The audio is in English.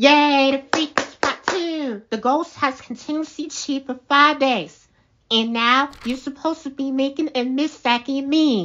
Yay, the freak is part two. The ghost has continuously cheat for five days. And now you're supposed to be making a miss sacking me.